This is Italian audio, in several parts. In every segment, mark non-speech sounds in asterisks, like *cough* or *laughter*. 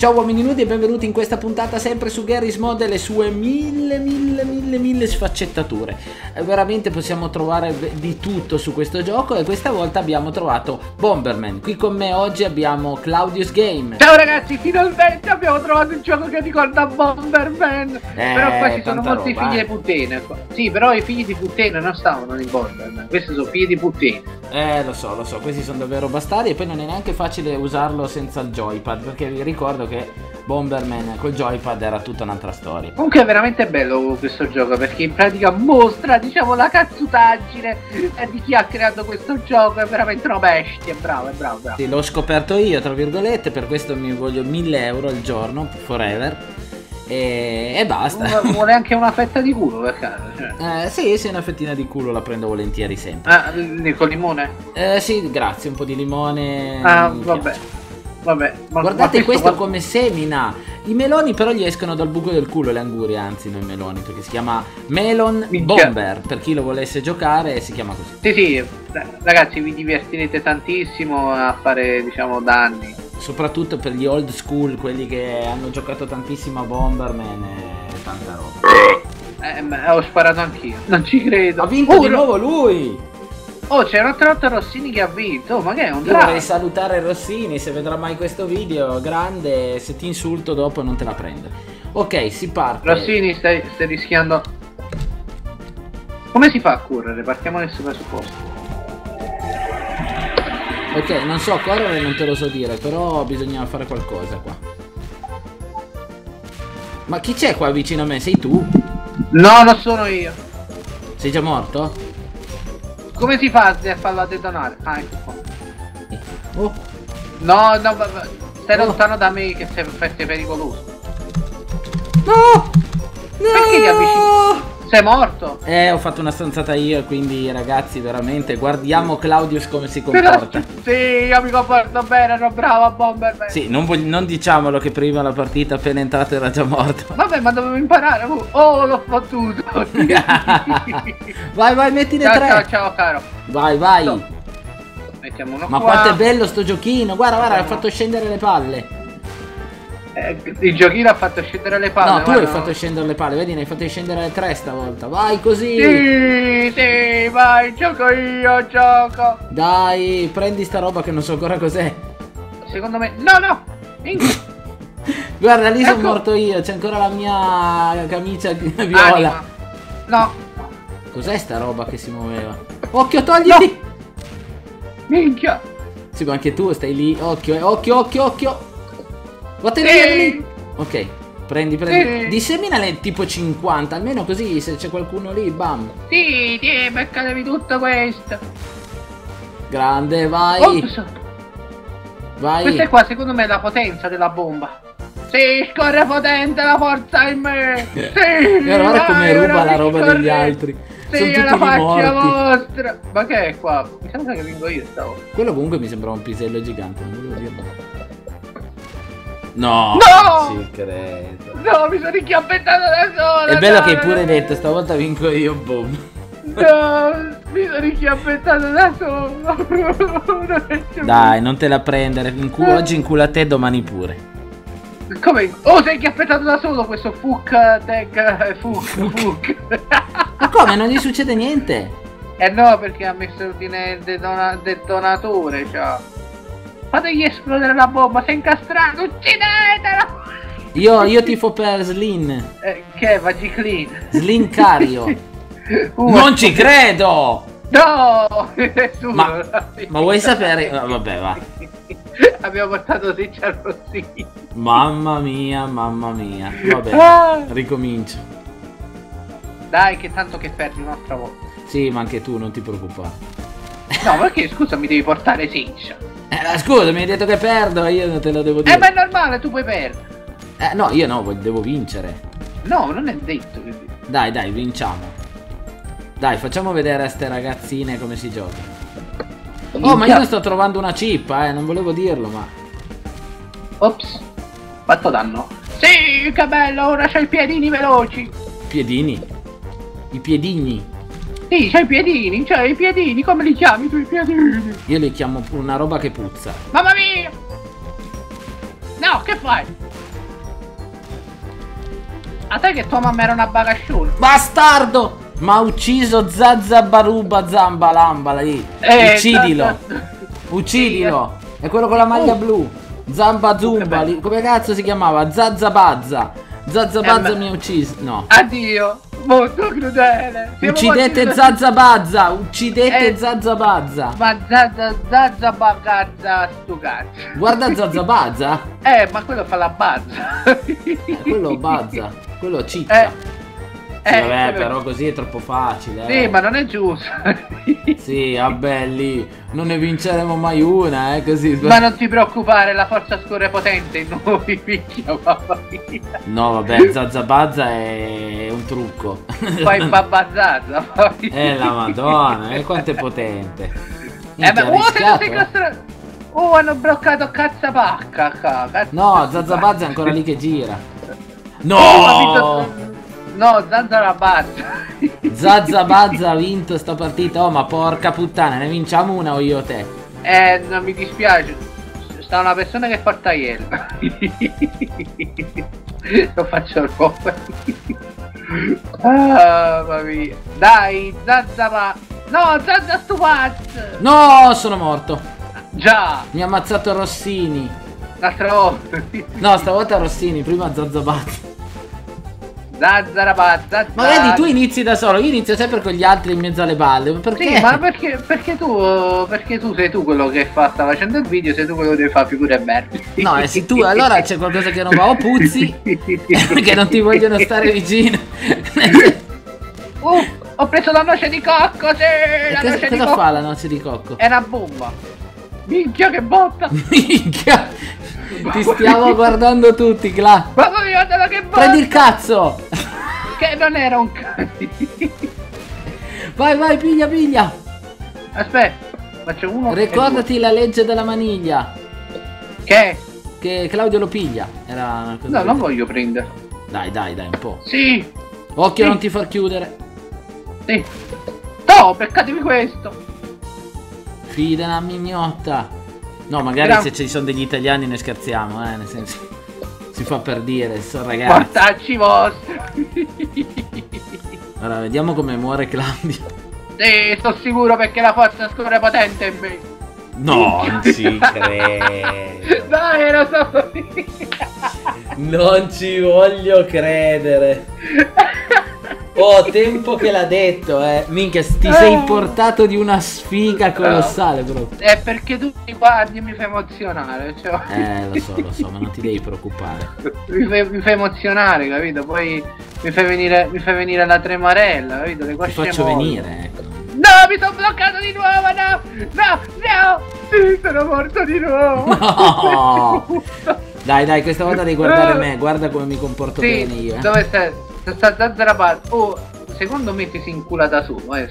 Ciao uomini nudi e benvenuti in questa puntata sempre su Garry's Mod e le sue mille, mille, mille, mille sfaccettature. Eh, veramente possiamo trovare di tutto su questo gioco e questa volta abbiamo trovato Bomberman. Qui con me oggi abbiamo Claudius Game. Ciao ragazzi, finalmente abbiamo trovato un gioco che ricorda Bomberman. Eh, però qua ci sono molti roba, figli eh. di puttane. Sì, però i figli di puttane non stavano in Bomberman. Questi sono figli di puttane. Eh, lo so, lo so, questi sono davvero bastardi e poi non è neanche facile usarlo senza il joypad perché vi ricordo che Bomberman col joypad era tutta un'altra storia. Comunque è veramente bello questo gioco perché in pratica mostra, diciamo, la cazzutaggine eh, di chi ha creato questo gioco. È veramente una bestia. Bravo, è bravo, bravo. Sì, l'ho scoperto io, tra virgolette, per questo mi voglio 1000 euro al giorno, forever. E, e basta. Vuole- Vuole anche una fetta di culo per caso. Cioè. Eh, sì, se una fettina di culo la prendo volentieri sempre. Ah, con limone? Eh, sì, grazie, un po' di limone. Ah, vabbè. piace. Vabbè. Ma, Guardate ma questo qua- come semina. I meloni però gli escono dal buco del culo, le angurie, anzi, non i meloni, perché si chiama Melon Minchia. Bomber. Per chi lo volesse giocare si chiama così. Sì, sì, ragazzi, vi divertirete tantissimo a fare, diciamo, danni. Soprattutto per gli old school, quelli che hanno giocato tantissimo a Bomberman e tanta roba. Eh, ma ho sparato anch'io. Non ci credo. Ha vinto oh, di nuovo lui! Oh, c'è un altro Rossini che ha vinto. Oh, ma che è un Io vorrei salutare Rossini, se vedrà mai questo video, grande, se ti insulto dopo non te la prende. Ok, si parte. Rossini, stai, stai rischiando. Come si fa a correre? Partiamo nel presupposto. Ok, non so correre, non te lo so dire, però bisogna fare qualcosa qua. Ma chi c'è qua vicino a me? Sei tu? No, non sono io. Sei già morto? Come si fa a farla detonare? Ah, ecco qua. Oh, No, no, stai Oh. lontano da me che sei, sei pericoloso. no! Perché ti avvicini? Sei morto? Eh, ho fatto una stronzata io, quindi ragazzi, veramente, guardiamo Claudius come si comporta. Sì, io mi comporto bene, ero bravo a Bomberman. Sì, non, non diciamolo che prima la partita appena entrato era già morto. *laughs* Vabbè, ma dovevo imparare. Oh, Oh, l'ho fottuto. *laughs* vai, vai, mettine ciao, tre. ciao, ciao, caro. Vai, vai. No. Mettiamo uno Ma qua. quanto è bello sto giochino. Guarda, guarda, ha fatto scendere le palle. Eh, il giochino ha fatto scendere le palle. No, tu hai fatto scendere le palle, vedi, ne hai fatto scendere le tre stavolta. Vai così. Sì, sì, vai, gioco io, gioco. Dai, prendi sta roba che non so ancora cos'è. Secondo me. No, no. *laughs* Guarda, lì sono Ecco. morto io. C'è ancora la mia camicia *laughs* viola. Anima. No. Cos'è sta roba che si muoveva? Occhio, togliti. Minchia. Sì, ma anche tu stai lì. Occhio, eh. Occhio, occhio, occhio. Lì. Ok, prendi, prendi. Disseminale tipo 50, almeno così se c'è qualcuno lì, bam. Sì, sì, beccatevi tutto questo. Grande, vai. Ops. Vai. Questa è qua, secondo me, è la potenza della bomba. Sì, scorre potente la forza in me. *laughs* Sì. Guarda, come ruba la roba scorre. degli altri. Sì, Sono la faccia morti. vostra. Ma che è qua? Mi sembra che vinco io stavolta. Quello comunque mi sembrava un pisello gigante, non volevo dirlo. No! No! Ci credo. No, mi sono inchiappettato da sola. È bello che hai no, pure no. detto, stavolta vinco io, boom. No, mi sono inchiappettato da solo. Non è giusto. Dai, non te la prendere. In cu- oggi in culo a te, domani pure. Come? Oh, sei inchiappettato da solo questo fuck tag. eh, Fuck, fuck. Ma come? Non gli succede niente? eh no, perché ha messo il fine il detona- detonatore, cioè. Fategli esplodere la bomba, sei incastrato, uccidetelo! Io, io tifo per Slin. Eh, che è, Vagiclean? Slin Cario. *laughs* Uh, Non ci credo! No! *laughs* Nessuno Ma, ma vuoi sapere? Ah, Vabbè, va. *laughs* Abbiamo portato Richard Rossini. Mamma mia, mamma mia. Vabbè, Ah. ricomincio. Dai, che tanto che perdi un'altra volta. Sì, ma anche tu non ti preoccupare. No, perché scusa, mi devi portare Sinch. Eh, scusa, mi hai detto che perdo, io non te lo devo Eh, dire. ma è normale, tu puoi perdere. Eh, no, io no, devo vincere. No, non è detto che. Dai, dai, vinciamo. Dai, facciamo vedere a ste ragazzine come si gioca. Oh, ma io sto trovando una cippa, eh, non volevo dirlo, ma... Ops. Quanto danno? Sì, che bello, ora c'hai i piedini veloci. Piedini. I piedini. Sì, c'hai i piedini, c'hai i piedini, come li chiami tu i piedini? Io li chiamo una roba che puzza. Mamma mia! No, che fai? A te che tua mamma era una bagascione. Bastardo! Ma ha ucciso Zazza Baruba Zamba Lamba lì. Eh, Uccidilo. Uccidilo. È quello con la maglia Oh. blu. Zamba che Zumba. Come cazzo si chiamava? Zazza Bazza. Zazza Eh, Bazza ma- mi ha ucciso. No. Addio. Molto crudele. Siamo Uccidete molti- Zazza Bazza. Uccidete Eh. Zazza Bazza. Ma zazza zazza bagazza sto cazzo. Guarda Zazza Bazza. *laughs* Eh, ma quello fa la bazza. Eh, quello *laughs* Bazza. Quello ciccia. Eh, eh, vabbè, però così è troppo facile. Sì, eh. ma non è giusto. *laughs* Sì, vabbè, lì non ne vinceremo mai una, eh, così. ma non ti preoccupare, la forza scorre potente in noi, *laughs* picchia, mamma mia. No, vabbè, Zazza Bazza è un trucco. *laughs* Fai babbazzata, poi. Eh, la madonna, eh, quanto è potente. Eh, Minchia, ma ha oh, eh. Oh, hanno bloccato cazzapacca, ca- cazzo- No, Zazza Bazza è ancora lì che gira. Oh, No! No, Zanzara Bazza. *laughs* Zazza Bazza ha vinto sta partita. Oh, ma porca puttana, ne vinciamo una o io o te? Eh, non mi dispiace. Sta una persona che fa il tagliere. *laughs* Lo faccio nuovo. Ah, mamma mia. Dai, Zazza va. No, Zazza stupazzo. No, sono morto. Già, Mi ha ammazzato Rossini. l'altra volta. No, stavolta Rossini, prima Zazza Bazza. Zazzara Bazza. Ma vedi, tu inizi da solo, io inizio sempre con gli altri in mezzo alle balle. Ma perché? Sì, ma perché, perché tu perché tu sei tu quello che fa, sta facendo il video, sei tu quello che deve fare figure belle. No, e se tu allora c'è qualcosa che non va o puzzi *laughs* che non ti vogliono stare vicino. Uh, *laughs* ho preso la noce di cocco, sì, E la cosa, noce di cosa cocco. fa la noce di cocco? È una bomba. Minchia che botta. *laughs* Minchia! Ti stiamo guardando tutti, Cla. Mamma mia, guarda che botta. Prendi il cazzo! Che non era un cazzo. Vai, vai, piglia, piglia! Aspetta, faccio uno. Ricordati la legge della maniglia. Che? Che Claudio lo piglia. Era una cosa. No, non voglio prendere. Dai, dai, dai, un po'. Sì, Occhio Sì. non ti far chiudere. sì. No, beccatevi questo. Fida una mignotta. No, magari Gra- se ci sono degli italiani ne scherziamo, eh, nel senso. Si fa per dire, sono ragazzi. Mortacci vostri. Allora, vediamo come muore Claudio. sì, sto sicuro perché la forza scorre potente in me. No, non ci credo. Dai, lo so. Non ci voglio credere. *laughs* Oh, tempo che l'ha detto, eh. Minchia, ti sei importato di una sfiga colossale, proprio. È perché tu mi guardi e mi fai emozionare. Cioè, Eh, lo so, lo so, ma non ti devi preoccupare. *laughs* mi, fai, mi fai emozionare, capito? Poi mi fai venire, mi fai venire la tremarella, capito? Le Ti faccio molli. venire, ecco. No, mi sono bloccato di nuovo, no! No, no! Sì, sono morto di nuovo! No! *laughs* Dai, dai, questa volta devi guardare me. Guarda come mi comporto Sì, bene io, eh. dove stai? Sta zazzera pazza. Oh, secondo me ti si incula da solo, eh.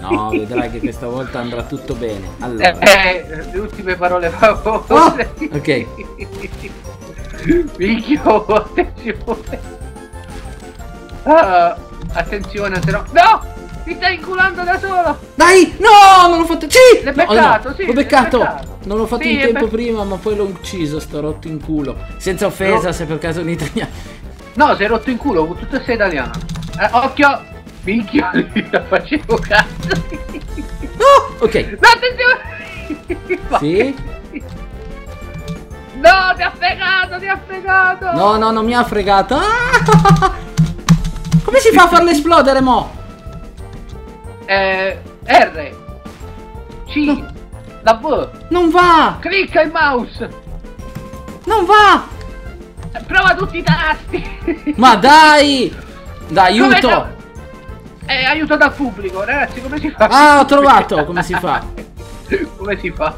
No, vedrai che questa volta andrà tutto bene. Allora. Eh, le ultime parole favore. Oh, ok. *laughs* Minchia, oh, attenzione. Ah, attenzione, se no. No! Mi stai inculando da solo! Dai! No, non l'ho fatto. Sì! L'hai No, oh, beccato, no, sì, L'ho beccato. beccato. Non l'ho fatto Sì, in tempo be- prima, ma poi l'ho ucciso. Sto rotto in culo. Senza offesa, No. se per caso è un italiano. No, sei rotto in culo, con tutto sei italiano. Eh, occhio! Minchia, *laughs* la facevo cazzo. No! Ok. No, attenzione! *laughs* Sì? No, ti ha fregato, ti ha fregato! No, no, non mi ha fregato. Ah! Come si fa a farlo esplodere, mo? Eh, R. C. No. La V. Non va! Clicca il mouse. Non va! Prova tutti i tasti. Ma dai! Dai, aiuto! no? Eh, aiuto dal pubblico, ragazzi, come si fa? Ah, ho trovato come si fa. *laughs* come si fa?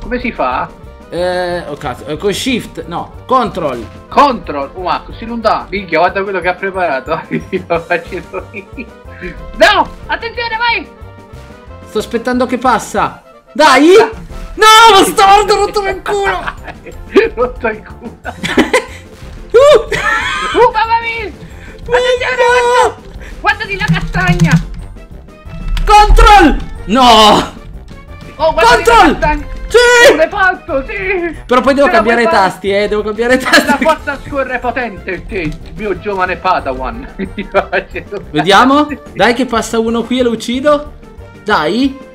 Come si fa? Eh, oh cazzo, eh, con shift, no, control. Control, oh ma così non dà. Minchia, guarda quello che ha preparato. *laughs* No! Attenzione, vai! Sto aspettando che passa. Dai! No, bastardo, *laughs* rotto il culo. Rotto il culo. Uh! Uh, mamma mia! Attenzione, No! guarda! Guardati la castagna! Control! No! Oh, la Control! Sì! L'hai fatto, sì! Però poi devo Ce la cambiare i tasti, eh, devo cambiare i La tasti. forza scorre potente, te, mio giovane Padawan. *laughs* Vediamo. Dai che passa uno qui e lo uccido. Dai.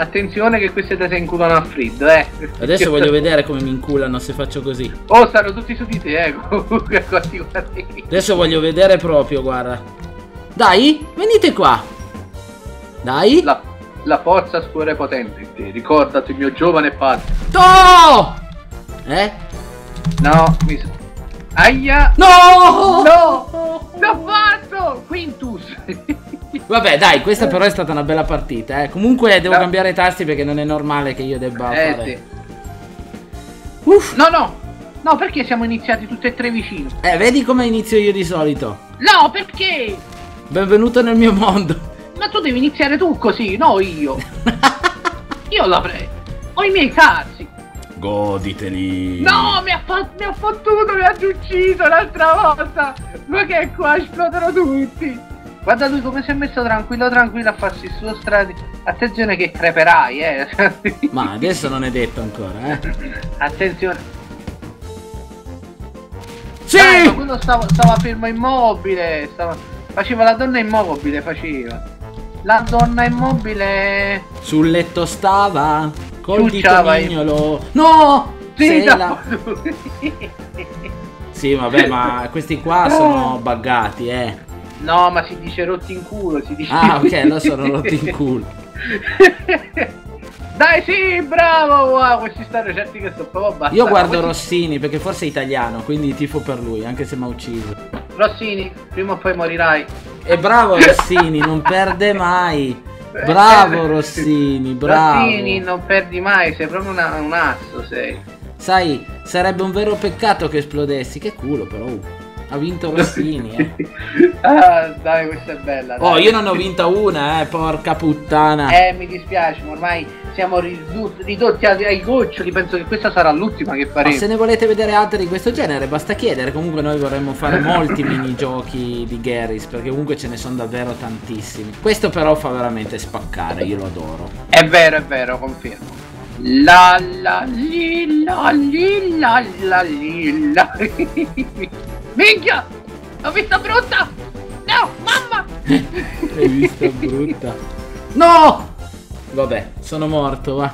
Attenzione che queste te si inculano a freddo, eh. Adesso *laughs* voglio vedere come mi inculano se faccio così. Oh, stanno tutti su di te, eh. *laughs* Comunque, così, guardi. Adesso voglio vedere proprio, guarda. Dai, venite qua. Dai. La, la forza scorre potente in te. Ricordati, mio giovane padre. No! Eh? No, mi... Aia! No! No! *laughs* L'ho fatto! Quintus! Vabbè, dai, questa però è stata una bella partita, eh. Comunque devo No. cambiare i tasti perché non è normale che io debba eh fare. sì. Uff. No, no! No, perché siamo iniziati tutti e tre vicino? Eh, vedi come inizio io di solito. No, perché? Benvenuto nel mio mondo. Ma tu devi iniziare tu così, no io. *laughs* Io l'avrei. Ho i miei cazzi. Goditeli. No, mi ha, fatto, mi ha fottuto, mi ha ucciso l'altra volta. Ma che qua esplodono tutti. Guarda lui come si è messo tranquillo tranquillo a farsi il suo stradi. Attenzione che creperai, eh. *laughs* Ma adesso non è detto ancora, eh. Attenzione. Sì! Dai, ma quello stava, stava fermo immobile. Stava, faceva la donna immobile, faceva. La donna immobile. Sul letto stava col dito Ciucciava il- mignolo. No! Sì, la- *laughs* Sì, vabbè, ma questi qua sono buggati, eh. No, ma si dice rotti in culo, si dice. Ah, ok, allora sono *laughs* rotti in culo. *laughs* Dai, sì, bravo! Wow, questi stanno certi che sono proprio bastardi. Io guardo Questi- Rossini perché forse è italiano, quindi tifo per lui, anche se mi ha ucciso. Rossini, prima o poi morirai. E bravo Rossini, non perde mai. *laughs* Bravo Rossini, bravo. Rossini, non perdi mai, sei proprio una- un asso, sei. Sai, sarebbe un vero peccato che esplodessi. Che culo, però. Ha vinto Rossini, eh. *laughs* ah, dai, questa è bella. Oh, dai. io non ho vinta una, eh, porca puttana. Eh, mi dispiace, ma ormai siamo ridotti, ai, goccioli. Penso che questa sarà l'ultima che Ma faremo. se ne volete vedere altre di questo genere, basta chiedere. Comunque, noi vorremmo fare molti *laughs* minigiochi di Garry's. Perché comunque ce ne sono davvero tantissimi. Questo, però, fa veramente spaccare. Io lo adoro. È vero, è vero, confermo. La la li la li la la li la *laughs* Minchia! L'ho vista brutta! No, mamma! L'hai vista brutta? No! Vabbè, sono morto, va.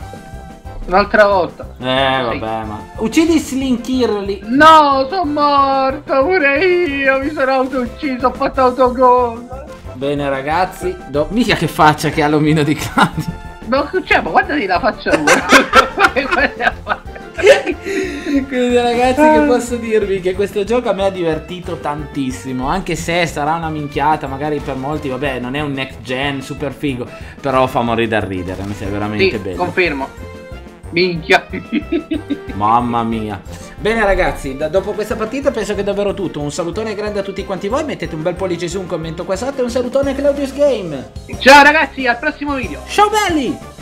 Un'altra volta. Eh, vabbè, ma. Uccidi Slinkirli. No, sono morto pure io, mi sono auto-ucciso, ho fatto autogol. Bene, ragazzi. Do... Mica che faccia che ha l'omino di Claudio. Ma cioè, ma guardati la faccia. *laughs* Guarda la faccia. *laughs* Quindi ragazzi che posso dirvi? Che questo gioco a me ha divertito tantissimo Anche se sarà una minchiata magari per molti Vabbè non è un next gen super figo Però fa morire da ridere Mi sembra veramente Sì, bello. confermo. Minchia. *laughs* Mamma mia. Bene ragazzi da- dopo questa partita penso che è davvero tutto. Un salutone grande a tutti quanti voi Mettete un bel pollice su un commento qua sotto E un salutone a Claudius Game. Ciao ragazzi, al prossimo video. Ciao belli